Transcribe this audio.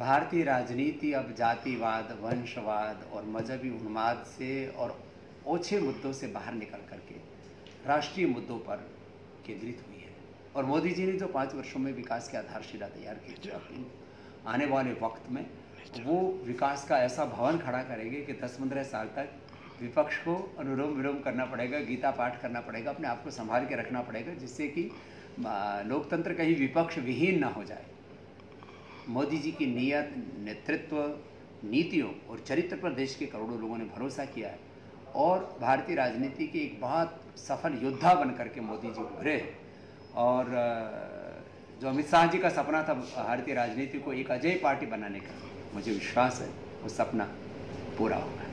भारतीय राजनीति अब जातिवाद, वंशवाद और मजहबी उन्माद से और ओछे मुद्दों से बाहर निकल करके राष्ट्रीय मुद्दों पर केंद्रित हुई है। और मोदी जी ने जो पाँच वर्षों में विकास की आधारशिला तैयार की आने वाले वक्त में, वो विकास का ऐसा भवन खड़ा करेंगे कि दस पंद्रह साल तक विपक्ष को अनुरोम विलोम करना पड़ेगा, गीता पाठ करना पड़ेगा, अपने आप को संभाल के रखना पड़ेगा, जिससे कि लोकतंत्र कहीं विपक्ष विहीन ना हो जाए। मोदी जी की नीयत नेतृत्व नीतियों और चरित्र पर देश के करोड़ों लोगों ने भरोसा किया है और भारतीय राजनीति के एक बहुत सफल योद्धा बन करके मोदी जी उभरे और जो अमित शाह जी का सपना था भारतीय राजनीति को एक अजय पार्टी बनाने का, मुझे विश्वास है, वो सपना पूरा होगा